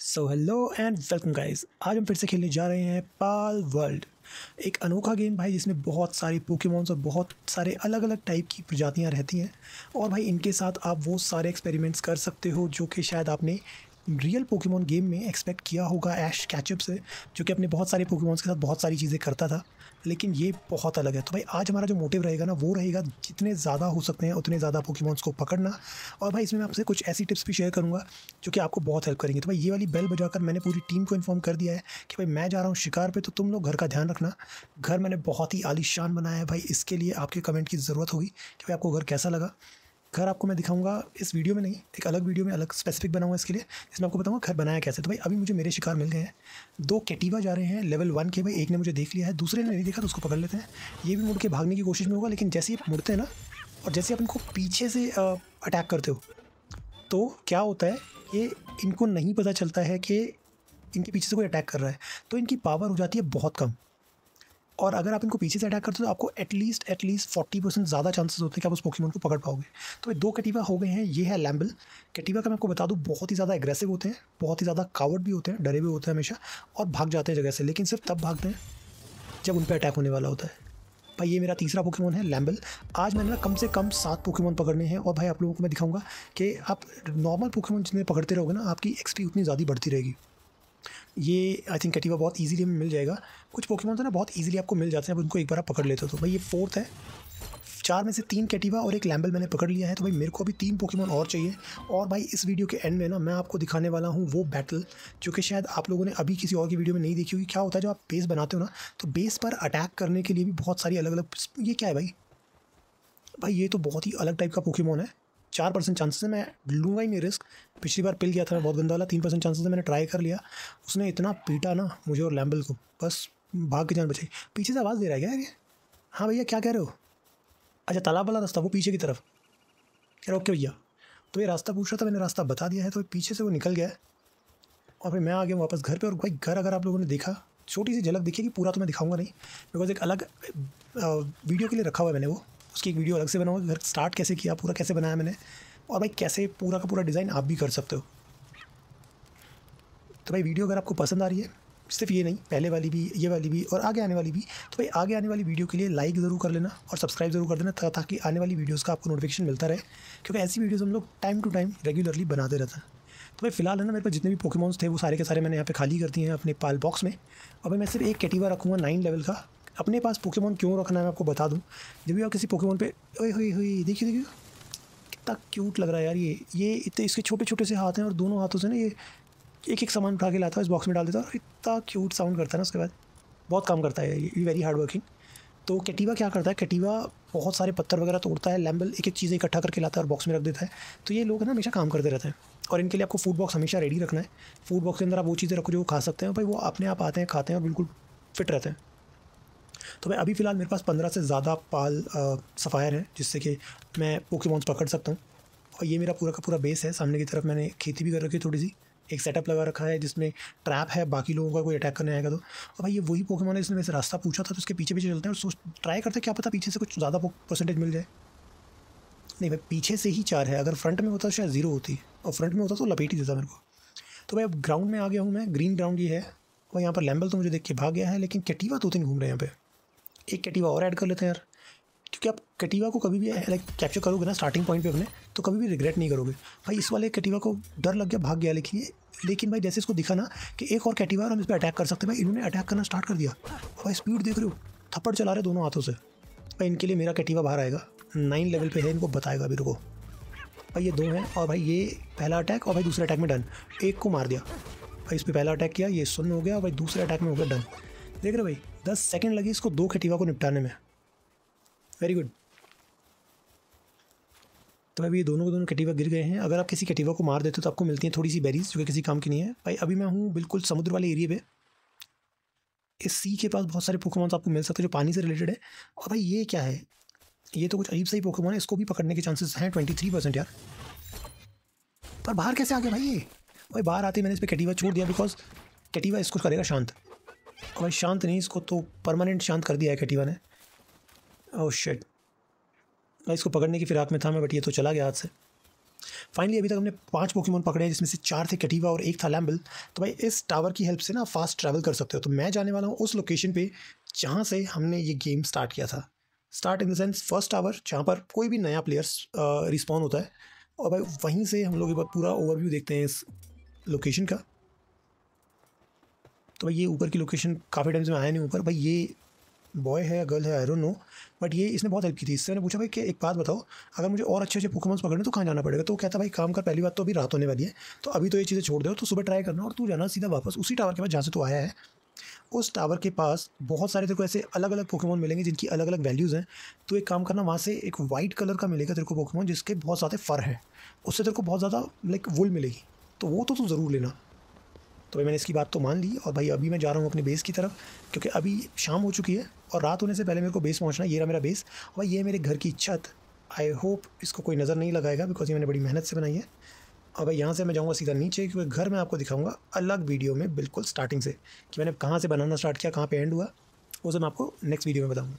So hello and welcome guys आज हम फिर से खेलने जा रहे हैं पाल वर्ल्ड एक अनोखा गेम भाई, जिसमें बहुत सारे पोकेमोन्स और बहुत सारे अलग अलग टाइप की प्रजातियाँ रहती हैं। और भाई, इनके साथ आप वो सारे एक्सपेरिमेंट्स कर सकते हो, जो कि शायद आपने रियल पोकेमोन गेम में एक्सपेक्ट किया होगा ऐश कैचअप से, जो कि अपने बहुत सारे पोकेमोन्स के साथ बहुत सारी चीज़ें करता था। लेकिन ये बहुत अलग है। तो भाई आज हमारा जो मोटिव रहेगा ना, वो रहेगा जितने ज़्यादा हो सकते हैं, उतने ज़्यादा पोकीमोन्स को पकड़ना। और भाई इसमें मैं आपसे कुछ ऐसी टिप्स भी शेयर करूँगा, जो कि आपको बहुत हेल्प करेंगे। तो भाई ये वाली बेल बजाकर मैंने पूरी टीम को इन्फॉर्म कर दिया है कि भाई मैं जा रहा हूँ शिकार पर तो तुम लोग घर का ध्यान रखना। घर मैंने बहुत ही आलिशान बनाया है भाई, इसके लिए आपके कमेंट की ज़रूरत होगी कि भाई आपको घर कैसा लगा। घर आपको मैं दिखाऊँगा, इस वीडियो में नहीं, एक अलग वीडियो में, अलग स्पेसिफिक बनाऊँगा इसके लिए। जिसमें आपको बताऊँगा घर बनाया कैसे। तो भाई, अभी मुझे मेरे शिकार मिल गए हैं। दो कैटिवा जा रहे हैं लेवल वन के भाई, एक ने मुझे देख लिया है, दूसरे ने नहीं देखा तो उसको पकड़ लेते हैं। ये भी मुड़ के भागने की कोशिश में होगा, लेकिन जैसे ही मुड़ते हैं ना, और जैसे आप इनको पीछे से अटैक करते हो तो क्या होता है, ये इनको नहीं पता चलता है कि इनके पीछे से कोई अटैक कर रहा है। तो इनकी पावर हो जाती है बहुत कम। और अगर आप इनको पीछे से अटैक करते हो तो आपको at least at least forty percent ज़्यादा चांसेस होते हैं कि आप उस पोकेमोन को पकड़ पाओगे। तो ये दो कटिवा हो गए हैं, ये है लैम्बल कटिवा का मैं आपको बता दूँ, बहुत ही ज़्यादा एग्रेसिव होते हैं, बहुत ही ज़्यादा कावर्ड भी होते हैं, डरे भी होते हैं हमेशा, और भाग जाते हैं जगह से। लेकिन सिर्फ़ तब भागते हैं जब उन पर अटैक होने वाला होता है। भाई, ये मेरा तीसरा पोकेमोन है लैम्बल आज मैंने ना कम से कम सात पोकेमोन पकड़ने हैं, और भाई, आप लोगों को मैं दिखाऊँगा कि आप नॉर्मल पोकेमोन जितने पकड़ते रहोगे ना, आपकी एक्सपी उतनी ज़्यादा बढ़ती रहेगी। ये आई थिंक कटिवा बहुत इजीली मिल जाएगा। कुछ पोकेमोन तो ना बहुत ईजिली आपको मिल जाते हैं, अब उनको एक बार आप पकड़ लेते हो। तो भाई ये फोर्थ है। चार में से तीन कैटिवा और एक लैम्बल मैंने पकड़ लिया है। तो भाई मेरे को अभी तीन पोकेमोन और चाहिए। और भाई इस वीडियो के एंड में ना मैं आपको दिखाने वाला हूँ वो बैटल जो कि शायद आप लोगों ने अभी किसी और की वीडियो में नहीं देखी होगी। क्या होता है जो आप बेस बनाते हो ना तो बेस पर अटैक करने के लिए भी बहुत सारी अलग अलग ये क्या है भाई? भाई ये तो बहुत ही अलग टाइप का पोकेमोन है। चार परसेंट चांसेस है, मैं लूँगा ही नहीं रिस्क पिछली बार पिल गया था, बहुत गंदा वाला, तीन परसेंट चांसेस है, मैंने ट्राई कर लिया। उसने इतना पीटा ना मुझे और लैम्बल को। बस, भाग के जान बचाई पीछे से आवाज़ दे रहा है क्या ये? हाँ भैया, क्या कह रहे हो? अच्छा तालाब वाला रास्ता, वो पीछे की तरफ़। कह रहे, ओके भैया। तो ये रास्ता पूछ रहा था, मैंने रास्ता बता दिया है तो पीछे से वो निकल गया। और फिर मैं आ गया वापस घर पे, और भाई, घर अगर आप लोगों ने देखा, छोटी सी झलक दिखेगी पूरा तो मैं दिखाऊँगा नहीं बिकॉज़ एक अलग वीडियो के लिए रखा हुआ है मैंने वो। उसकी एक वीडियो अलग से बनाऊँगा घर स्टार्ट कैसे किया, पूरा कैसे बनाया मैंने, और भाई कैसे पूरा का पूरा डिज़ाइन आप भी कर सकते हो। तो भाई वीडियो अगर आपको पसंद आ रही है, सिर्फ़ ये नहीं, पहले वाली भी, ये वाली भी, और आगे आने वाली भी तो भाई आगे आने वाली वीडियो के लिए लाइक ज़रूर कर लेना और सब्सक्राइब ज़रूर कर देना ताकि आने वाली वीडियोज़ का आपको नोटिफिकेशन मिलता रहे, क्योंकि ऐसी वीडियोज़ हम लोग टाइम टू टाइम रेगुलरली बनाते रहते हैं। तो भाई फ़िलहाल है ना मेरे पास जितने भी पोकेमॉन्स थे, वो सारे के सारे मैंने यहाँ पे खाली कर दिए हैं अपने पाल बॉक्स में, और भाई मैं सिर्फ़ एक कैटिवा रखूँगा नाइन लेवल का अपने पास पोकेमोन क्यों रखना है मैं आपको बता दूँ? जब भी आप किसी पोकेमोन पे, ओए हुई हुई देखिए देखिए। कितना क्यूट लग रहा है यार ये। ये इतने, इसके छोटे छोटे से हाथ हैं और दोनों हाथों से ना ये एक एक सामान उठा के लाता है, इस बॉक्स में डाल देता है और इतना क्यूट साउंड करता है ना उसके बाद। बहुत काम करता है ये वी वेरी हार्ड वर्किंग तो कैटिवा क्या करता है? कैटिवा बहुत सारे पत्थर वगैरह तोड़ता है लैम्बल एक एक चीज़ें इकट्ठा करके लाता है और बॉक्स में रख देता है। तो ये लोग ना हमेशा काम करते रहते हैं और इनके लिए आपको फ़ूड बॉक्स हमेशा रेडी रखना है। फ़ूड बॉक्स के अंदर आप वो चीज़ें रखो जो खा सकते हैं भाई वो अपने आप आते हैं, खाते हैं और बिल्कुल फिट रहते हैं। तो मैं अभी फ़िलहाल मेरे पास पंद्रह से ज़्यादा पाल सफ़ायर हैं, जिससे कि मैं पोकेमॉन्स पकड़ सकता हूँ। और ये मेरा पूरा का पूरा बेस है। सामने की तरफ़ मैंने खेती भी कर रखी है थोड़ी सी। एक सेटअप लगा रखा है, जिसमें ट्रैप है, बाकी लोगों का कोई अटैक करने आएगा तो। और भाई, ये वही पोकेमॉन है, जिसने से रास्ता पूछा था तो उसके पीछे पीछे चलते हैं और सोच ट्राई करते हैं क्या पता पीछे से कुछ ज़्यादा परसेंटेज मिल जाए। नहीं भाई, पीछे से ही चार है। अगर फ्रंट में होता तो शायद ज़ीरो होती। और फ्रंट में होता तो लपेट ही देता मेरे को। तो भाई, अब ग्राउंड में आ गया हूँ मैं। ग्रीन ग्राउंड ये है। और यहाँ पर लैम्बल तो मुझे देख के भाग गया है, लेकिन कैटिवा दो तीन घूम रहे हैं यहाँ पे। एक कैटिवा और ऐड कर लेते हैं यार। क्योंकि आप कटिवा को कभी भी लाइक कैप्चर करोगे ना स्टार्टिंग पॉइंट पे अपने तो कभी भी रिग्रेट नहीं करोगे। भाई, इस वाले कटिवा को डर लग गया, भाग गया, लेकिन लेकिन भाई, जैसे इसको दिखा ना कि एक और कैटिवा और हम इस पर अटैक कर सकते हैं। भाई, इन्होंने अटैक करना स्टार्ट कर दिया। भाई स्पीड देख रहे हो, थप्पड़ चला रहे दोनों हाथों से। भाई, इनके लिए मेरा कैटिवा बाहर आएगा। नाइन लेवल पे है, इनको बताएगा अभी रुको भाई, ये दो हैं, और भाई, ये पहला अटैक और भाई, दूसरे अटैक में डन एक को मार दिया। भाई, इस पर पहला अटैक किया, ये सुन हो गया, और भाई, दूसरे अटैक में हो गया डन देख रहे भाई? दस सेकेंड लगी इसको दो कैटिवा को निपटाने में। वेरी गुड तो अभी ये दोनों के दोनों कटिवा गिर गए हैं। अगर आप किसी कटिवा को मार देते हो तो आपको मिलती हैं थोड़ी सी बेरीज जो कि किसी काम की नहीं है। भाई, अभी मैं हूँ बिल्कुल समुद्र वाले एरिए पे। इस सी के पास बहुत सारे पोकेमॉन्स आपको मिल सकते हैं जो पानी से रिलेटेड है। और भाई, ये क्या है? ये तो कुछ अजीब सही पोकेमॉन है। इसको भी पकड़ने के चांसेस हैं ट्वेंटी थ्री परसेंट यार। पर बाहर कैसे आ गया भाई ये? भाई, बाहर आते मैंने इस पर कैटिवा छोड़ दिया बिकॉज़ कैटिवा इसको करेगा शांत। और शांत नहीं इसको तो परमानेंट शांत कर दिया है कैटिवा ने। ओह oh, शेट इसको पकड़ने की फिराक में था मैं बट ये तो चला गया हाथ से। फाइनली अभी तक हमने पाँच पोकेमोन पकड़े हैं जिसमें से चार थे कटीवा और एक था लैम्बल तो भाई इस टावर की हेल्प से ना फास्ट ट्रैवल कर सकते हो। तो मैं जाने वाला हूँ उस लोकेशन पे जहाँ से हमने ये गेम स्टार्ट किया था। Start in the sense first tower जहाँ पर कोई भी नया प्लेयर्स रिस्पॉन्ड होता है। और भाई वहीं से हम लोग एक बार पूरा ओवरव्यू देखते हैं इस लोकेशन का। तो भाई ये ऊपर की लोकेशन काफ़ी टाइम से आया नहीं ऊपर। भाई ये बॉय है या गर्ल है आई डोंट नो बट ये इसने बहुत हेल्प की थी। इससे मैंने पूछा, भाई कि एक बात बताओ, अगर मुझे और अच्छे अच्छे पोकेमॉन्स पकड़ने तो कहाँ जाना पड़ेगा? तो कहता, भाई, काम कर, पहली बात तो अभी रात होने वाली है। तो अभी तो ये चीज़ें छोड़ दो तो सुबह ट्राई करना और तू जाना सीधा वापस उसी टावर के पास जहाँ से तू आया है। उस टावर के पास बहुत सारे तेरे को ऐसे अलग अलग पोकेमोन मिलेंगे जिनकी अलग अलग वैल्यूज़ हैं। तो एक काम करना, वहाँ से एक वाइट कलर का मिलेगा तेरे को पोकेमोन जिसके बहुत ज़्यादा फर है। उससे तेरे को बहुत ज़्यादा लाइक वुल मिलेगी। तो वो तो तू ज़रूर लेना। तो भाई मैंने इसकी बात तो मान ली और भाई अभी मैं जा रहा हूँ अपने बेस की तरफ़, क्योंकि अभी शाम हो चुकी है और रात होने से पहले मेरे को बेस पहुँचना ये रहा मेरा बेस और भाई ये मेरे घर की छत आई होप इसको कोई नज़र नहीं लगाएगा बिकॉज़ ये मैंने बड़ी मेहनत से बनाई है। और भाई यहाँ से मैं जाऊँगा सीधा नीचे, क्योंकि घर में आपको दिखाऊँगा अलग वीडियो में बिल्कुल स्टार्टिंग से, कि मैंने कहाँ से बनाना स्टार्ट किया, कहाँ पर एंड हुआ, वो सब मैं आपको नेक्स्ट वीडियो में बताऊँगा।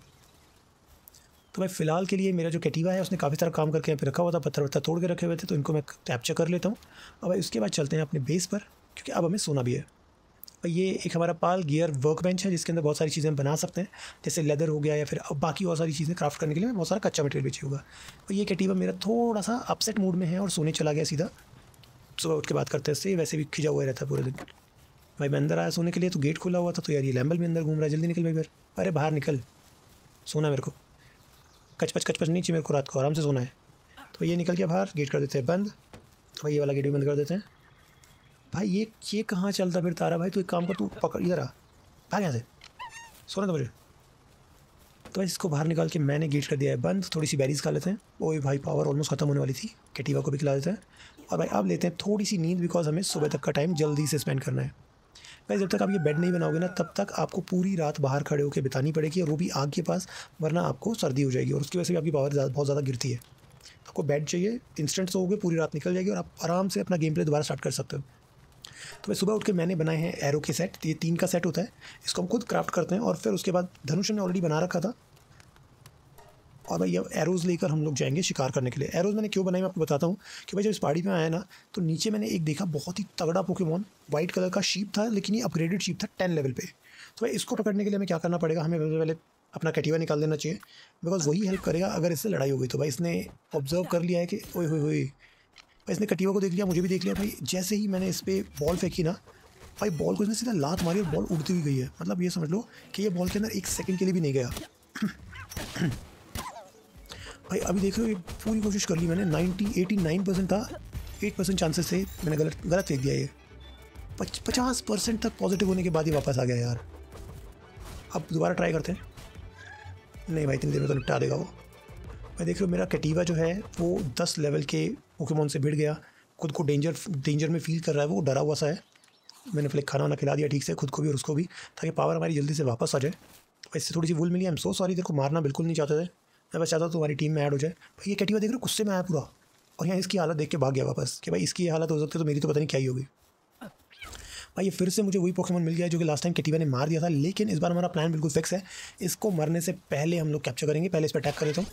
तो भाई फ़िलहाल के लिए मेरा जो कैटीवा है, उसने काफ़ी सारा काम करके यहाँ पे रखा हुआ था पत्थर वत्थर तोड़ के रखे हुए थे तो इनको मैं कैप्चर कर लेता हूँ। और भाई उसके बाद चलते हैं अपने बेस पर। क्योंकि अब हमें सोना भी है। और ये एक हमारा पाल गियर वर्क बेंच है, जिसके अंदर बहुत सारी चीज़ें हम बना सकते हैं। जैसे लेदर हो गया या फिर बाकी और सारी चीज़ें क्राफ्ट करने के लिए बहुत सारा कच्चा मटेरियल चाहिए होगा। और ये कैटीवा मेरा थोड़ा सा अपसेट मूड में है और सोने चला गया सीधा। सुबह उठ के बात करते हैं वैसे भी खिंचा हुआ रहता है पूरे दिन। भाई मैं अंदर आया सोने के लिए तो गेट खुला हुआ था तो यार ये लैम्बल भी अंदर घूम रहा है, जल्दी निकल भाई फिर। अरे बाहर निकल। सोना मेरे को। कचपच कचपच नहीं चाहिए मेरे को रात को, आराम से सोना है। तो ये निकल के बाहर गेट कर देते हैं बंद। भाई ये वाला गेट भी बंद कर देते हैं। भाई, ये ये कहाँ चलता फिर तारा भाई? तो एक काम कर, तू पकड़, इधर आ। भाग यहाँ से। सोना तो मुझे। तो इसको बाहर निकाल के मैंने गेट कर दिया है। बंद थोड़ी सी बैरीज खा लेते हैं। ओए भाई पावर ऑलमोस्ट खत्म होने वाली थी। कैटीवा को भी खिला देते हैं। और भाई, आप लेते हैं थोड़ी सी नींद बिकॉज़ हमें सुबह तक का टाइम जल्दी से स्पेंड करना है। भाई, जब तक आप ये बेड नहीं बनाओगे ना, तब तक आपको पूरी रात बाहर खड़े होकर बितानी पड़ेगी और वो भी आग के पास, वरना आपको सर्दी हो जाएगी और उसकी वजह से आपकी पावर बहुत ज़्यादा गिरती है। आपको बेड चाहिए इंस्टेंट सोओगे, पूरी रात निकल जाएगी और आप आराम से अपना गेम प्ले दोबारा स्टार्ट कर सकते हो। तो भाई सुबह उठ के मैंने बनाए हैं एरो के सेट ये तीन का सेट होता है। इसको हम खुद क्राफ्ट करते हैं और फिर उसके बाद धनुष ने ऑलरेडी बना रखा था। और भाई अब एरोज़ लेकर हम लोग जाएँगे शिकार करने के लिए। एरोज़ मैंने क्यों बनाई मैं आपको बताता हूँ कि भाई जब इस पहाड़ी में आया ना तो नीचे मैंने एक देखा बहुत ही तगड़ा पोकेमोन वाइट कलर का शीप था, लेकिन ये अपग्रेडेड शीप था टेन लेवल पे। तो भाई इसको पकड़ने के लिए हमें क्या करना पड़ेगा? हमें सबसे पहले अपना कटिवा निकाल देना चाहिए। बिकॉज़ वही हेल्प करेगा अगर इससे लड़ाई हो गई। तो भाई इसने ऑब्ज़र्व कर लिया है कि हुई हुई भाई इसने कटिवा को देख लिया मुझे भी देख लिया। भाई जैसे ही मैंने इस पर बॉल फेंकी ना भाई बॉल को इसने सीधा लात मारी और बॉल उड़ती हुई गई है। मतलब ये समझ लो कि ये बॉल के अंदर एक सेकंड के लिए भी नहीं गया। भाई अभी देख रहे हो ये पूरी कोशिश कर ली मैंने। नाइन्टी एटी नाइन परसेंट था एट परसेंट चांसेस से मैंने गलत गलत फेंक दिया ये। पच, पचास परसेंट तक पॉजिटिव होने के बाद ही वापस आ गया यार। अब दोबारा ट्राई करते हैं। नहीं भाई इतनी देर में तो निपटा देगा वो। मैं देख रहा हूँ, मेरा कटीवा जो है, वो दस लेवल के पोकेमोन से भिड़ गया। खुद को डेंजर डेंजर में फील कर रहा है, वो डरा हुआ सा है। मैंने फिर खाना वाना खिला दिया ठीक से, खुद को भी और उसको भी, ताकि पावर हमारी जल्दी से वापस आ जाए। इससे थोड़ी सी वूल मिली आई एम सो सॉरी देखो मारना बिल्कुल नहीं चाहते थे। मैं बस चाहता हूँ तुम्हारी टीम में ऐड हो जाए। भाई, ये कैटिवा देख रहे हो, गुस्से में आया पूरा। और यहाँ इसकी हालत देख के भाग गया वापस, कि भाई, इसकी हालत हो सकती है तो मेरी तो पता नहीं क्या ही होगी। भाई, ये फिर से मुझे वही पोकेमोन मिल गया जो कि लास्ट टाइम कैटिवा ने मार दिया था। लेकिन इस बार हमारा प्लान बिल्कुल फिक्स है। इसको मरने से पहले हम लोग कैप्चर करेंगे, पहले इस पर अटैक कर देता हूँ।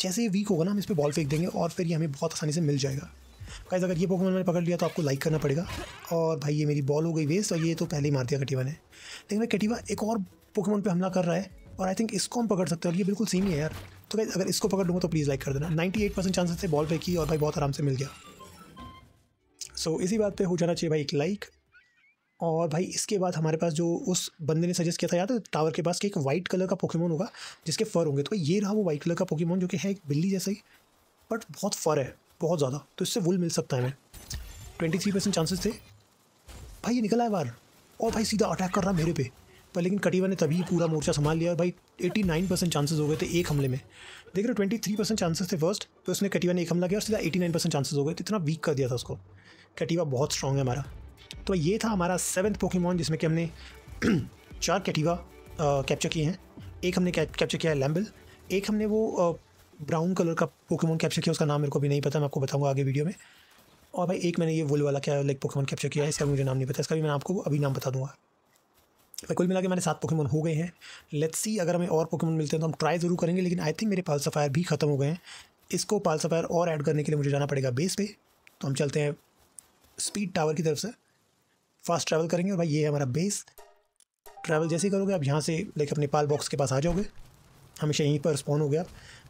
जैसे ये वीक होगा ना हम इस पर बॉल फेंक देंगे और फिर ये हमें बहुत आसानी से मिल जाएगा। गाइस अगर ये पोकेमोन मैंने पकड़ लिया तो आपको लाइक करना पड़ेगा। और भाई ये मेरी बॉल हो गई वेस्ट और ये तो पहले ही मार दिया कटिवा ने। लेकिन भाई कटिवा एक और पोकेमोन पे हमला कर रहा है और आई थिंक इसको हम पकड़ सकते हैं और ये बिल्कुल सेम ही है यार। तो भाई अगर इसको पकड़ लूँगा तो प्लीज़ लाइक कर देना। नाइन्टी एट परसेंट चांसेस थे बॉल पे की और भाई बहुत आराम से मिल गया। सो so, इसी बात पे हो जाना चाहिए भाई एक लाइक और भाई इसके बाद हमारे पास जो उस बंदे ने सजेस्ट किया था, याद है? टावर के पास कि एक वाइट कलर का पोकेमोन होगा, जिसके फर होंगे। तो भाई ये रहा वो वाइट कलर का पोकेमोन जो कि है एक बिल्ली जैसा ही बट बहुत फर है, बहुत ज़्यादा। तो इससे वुल मिल सकता है हमें। ट्वेंटी थ्री परसेंट चांसेस थे। भाई ये निकला है बार और भाई सीधा अटैक कर रहा मेरे पे। पर लेकिन कटिवा ने तभी पूरा मोर्चा संभाल लिया और भाई एटी नाइन परसेंट चांसेस हो गए थे एक हमले में। देख रहे ट्वेंटी थ्री परसेंट चांसेस थे फ़र्स्ट तो उसने कटिवा ने एक हमला किया और सीधा एटी नाइन परसेंट चांसेस हो गए। तो इतना वीक कर दिया था उसको। कटिवा बहुत स्ट्रॉग है हमारा। तो ये था हमारा सेवन्थ पोकेमॉन जिसमें कि हमने चार कैटिवा कैप्चर किए हैं। एक हमने कैप्चर किया है लैम्बल एक हमने वो ब्राउन कलर का पोकेमोन कैप्चर किया, उसका नाम मेरे को भी नहीं पता, मैं आपको बताऊँगा आगे वीडियो में। और भाई, एक मैंने ये वुल वाला क्या लाइक पोकेमोन कैप्चर किया है, इसका मुझे नाम नहीं पता, इसका भी मैं आपको अभी नाम बता दूँगा। भाई, कुल मिला के मैंने सात पोकेमोन हो गए हैं। लेट्स सी अगर हमें और पोकेमोन मिलते हैं तो हम ट्राई ज़रूर करेंगे, लेकिन आई थिंक मेरे पास सफ़ायर भी ख़त्म हो गए हैं। इसको पाल सफायर और ऐड करने के लिए मुझे जाना पड़ेगा बेस पे। तो हम चलते हैं स्पीड टावर की तरफ़ से। फास्ट ट्रैवल करेंगे और भाई ये है हमारा बेस। ट्रैवल जैसे ही करोगे आप यहाँ से लेकर अपने पाल बॉक्स के पास आ जाओगे। हमेशा यहीं पर स्पॉन हो गया।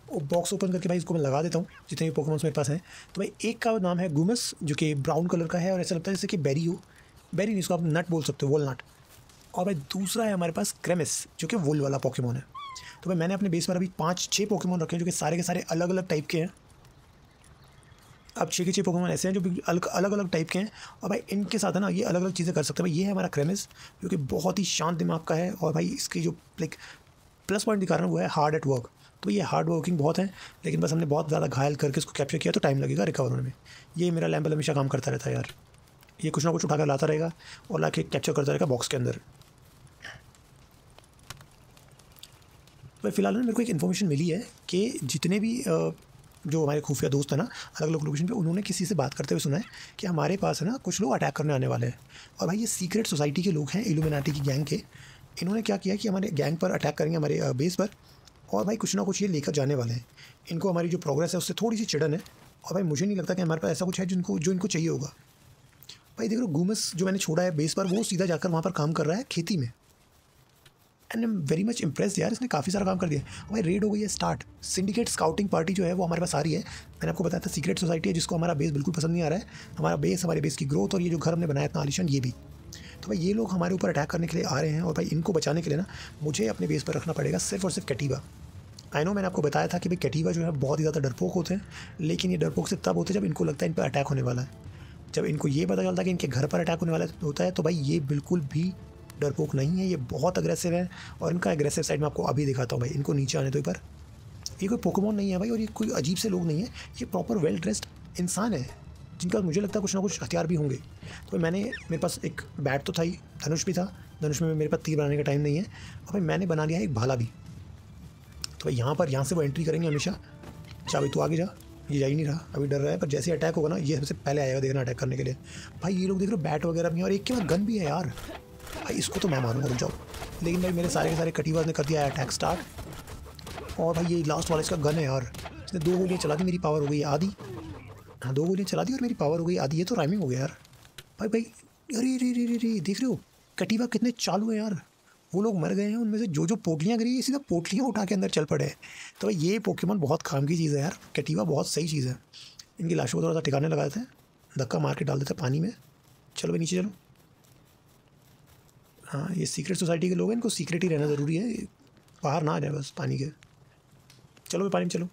वो बॉक्स ओपन करके भाई इसको मैं लगा देता हूँ, जितने भी पोकेमोन्स मेरे पास हैं। तो भाई एक का नाम है गुमस जो कि ब्राउन कलर का है और ऐसा लगता है जैसे कि बेरी हो। बेरी नहीं, इसको आप नट बोल सकते हो वोल नट और भाई दूसरा है हमारे पास क्रेमिस जो कि वोल वाला पोकेमोन है। तो भाई मैंने अपने बेस पर अभी पाँच छः पोकेमोन रखे हैं, जो कि सारे के सारे अलग अलग टाइप के हैं। अब छः के छः पोकेमोन ऐसे हैं जो अलग अलग अलग टाइप के हैं और भाई इनके साथ है ना ये अलग अलग चीज़ें कर सकते हैं। भाई, ये है हमारा क्रेमिस जो कि बहुत ही शांत दिमाग का है और भाई इसकी जो लाइक प्लस पॉइंट दिखा रहा है, वो है हार्ड एट वर्क तो ये हार्ड वर्किंग बहुत है, लेकिन बस हमने बहुत ज़्यादा घायल करके इसको कैप्चर किया तो टाइम लगेगा रिकवर होने में। ये मेरा लैम्बल हमेशा काम करता रहता है यार। ये कुछ ना कुछ उठाकर लाता रहेगा और ला कैप्चर करता रहेगा बॉक्स के अंदर। भाई, फ़िलहाल मेरे को एक इन्फॉर्मेशन मिली है कि जितने भी जो हमारे खुफिया दोस्त है ना, अलग अलग लोकेशन पे उन्होंने किसी से बात करते हुए सुना है कि हमारे पास है ना, कुछ लोग अटैक करने आने वाले हैं। और भाई ये सीक्रेट सोसाइटी के लोग हैं इल्यूमिनाटी की गैंग के। इन्होंने क्या किया कि हमारे गैंग पर अटैक करेंगे हमारे बेस पर। और भाई कुछ ना कुछ ये लेकर जाने वाले हैं। इनको हमारी जो प्रोग्रेस है, उससे थोड़ी सी चिड़न है। और भाई मुझे नहीं लगता कि हमारे पास ऐसा कुछ है जिनको, जो इनको चाहिए होगा। भाई देख लो गुमस जो मैंने छोड़ा है बेस पर, वो सीधा जाकर वहाँ पर काम कर रहा है खेती में। And am very much impress यार, इसने काफ़ी सारा काम कर दिया। भाई रेड हो गई है स्टार्ट सिंडिकेट स्काउटिंग पार्टी जो है, वो हमारे पास आ रही है। मैंने आपको बताया था सीक्रेट सोसाइटी है, जिसको हमारा बेस बिल्कुल पसंद नहीं आ रहा है। हमारा बेस हमारे बेस की ग्रोथ और ये जो घर हमने बनाया था आलिशान ये भी। तो भाई, ये लोग हमारे ऊपर अटैक करने के लिए आ रहे हैं और भाई, इनको बचाने के लिए ना, मुझे अपने बेस पर रखना पड़ेगा, सिर्फ़ और सिर्फ़ कैटीवा आई नो मैंने आपको बताया था कि भाई कैटीवा जो है, बहुत ही ज़्यादा डरपोक होते हैं। लेकिन ये डरपोक से तब होते हैं जब इनको लगता है इन पर अटैक होने वाला है। जब इनको ये पता चलता है कि इनके घर पर अटैक होने वाला होता है तो भाई, ये बिल्कुल भी डरपोक नहीं है, ये बहुत अग्रेसिव है और इनका अग्रेसिव साइड में आपको अभी दिखाता हूँ भाई, इनको नीचे आने दो एक बार। ये कोई पोकेमोन नहीं है भाई और ये कोई अजीब से लोग नहीं है, ये प्रॉपर वेल ड्रेस्ड इंसान है, जिनका मुझे लगता है कुछ ना कुछ हथियार भी होंगे। तो मैंने, मेरे पास एक बैट तो था ही, धनुष भी था, धनुष में मेरे पास तीर बनाने का टाइम नहीं है, और भाई मैंने बना लिया है एक भाला भी। तो भाई यहाँ पर, यहाँ से वो एंट्री करेंगे हमेशा। अच्छा भाई तू आगे जा, ये जा ही नहीं रहा, अभी डर रहा है, पर जैसे अटैक होगा ना, ये सबसे पहले आएगा देखना अटैक करने के लिए। भाई ये लोग देख रहे हो बैट वगैरह भी है और एक के बाद गन भी है यार। भाई, इसको तो मैं मानूँगा, रुक जाओ। लेकिन भाई, मेरे सारे के सारे कटीवाज ने कर दिया है अटैक स्टार्ट और भाई, ये लास्ट वाला इसका गन है यार। इसने दो गोलियाँ चला दी, मेरी पावर हो गई आधी। हाँ दो गोलियाँ चला दी और मेरी पावर हो गई आधी। ये तो राइमिंग हो गया यार। भाई भाई, अरे रे रे रे रे देख रहे हो? कटीवा कितने चालू हैं यार। वो लोग मर गए हैं, उनमें से जो जो पोटलियाँ गिरी सीधा पोटलियाँ उठा के अंदर चल पड़े हैं। तो भाई, ये पोकेमोन बहुत काम की चीज़ है यार। कटीवा बहुत सही चीज़ है। इनकी लाशों को थोड़ा सा ठिकाने लगा देते हैं। धक्का मार के डाल देते हैं पानी में। चलो भाई, नीचे चलो। हाँ ये सीक्रेट सोसाइटी के लोग हैं, इनको सीक्रेट ही रहना ज़रूरी है बाहर ना आ जाए बस पानी के। चलो भाई, पानी में चलो।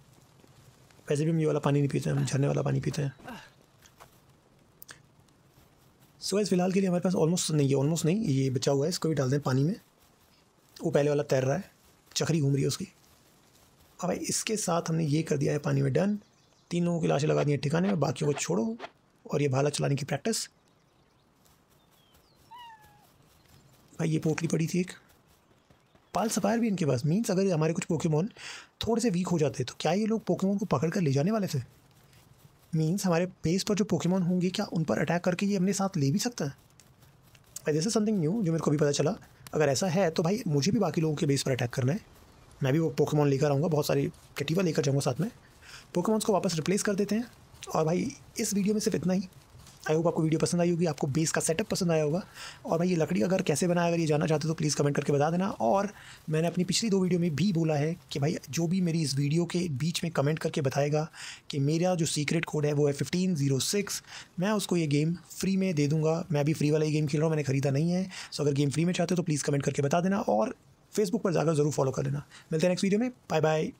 वैसे भी हम ये वाला पानी नहीं पीते, हम झरने वाला पानी पीते हैं। सो इस फ़िलहाल के लिए हमारे पास ऑलमोस्ट नहीं है ऑलमोस्ट नहीं, ये बचा हुआ है, इसको भी डाल दें पानी में। वो पहले वाला तैर रहा है, चखरी घूम रही है उसकी। अब भाई, इसके साथ हमने ये कर दिया है पानी में डन तीन लोगों की लाशें लगा दी हैं ठिकाने में, बाकियों को छोड़ो, और ये भाला चलाने की प्रैक्टिस भाई ये पोटली पड़ी थी एक। पाल सफायर भी इनके पास। मीन्स अगर हमारे कुछ पोकेमोन थोड़े से वीक हो जाते तो क्या ये लोग पोकेमोन को पकड़ कर ले जाने वाले थे? मीन्स हमारे बेस पर जो पोकेमोन होंगे, क्या उन पर अटैक करके ये अपने साथ ले भी सकता है? भाई दिस इज़ समथिंग न्यू जो मेरे को भी पता चला। अगर ऐसा है तो भाई मुझे भी बाकी लोगों के बेस पर अटैक करना है। मैं भी वो पोकेमोन लेकर आऊँगा, बहुत सारी कटिवा लेकर जाऊँगा साथ में। पोकेमोन्स को वापस रिप्लेस कर देते हैं। और भाई इस वीडियो में सिर्फ़ इतना ही। आई होप आपको वीडियो पसंद आई होगी, आपको बेस का सेटअप पसंद आया होगा। और भाई, ये लकड़ी अगर कैसे बनाया अगर ये जानना चाहते तो प्लीज़ कमेंट करके बता देना। और मैंने अपनी पिछली दो वीडियो में भी बोला है कि भाई, जो भी मेरी इस वीडियो के बीच में कमेंट करके बताएगा कि मेरा जो सीक्रेट कोड है वो है फिफ्टीन ज़ीरो सिक्स मैं उसको ये गेम फ्री में दे दूँगा। मैं भी फ्री वाला ये गेम खेल रहा हूँ, मैंने ख़रीदा नहीं है। सो अगर गेम फ्री में चाहते हो तो प्लीज़ कमेंट करके बता देना और फेसबुक पर जाकर ज़रूर फॉलो कर लेना। मिलते हैं नेक्स्ट वीडियो में। Bye bye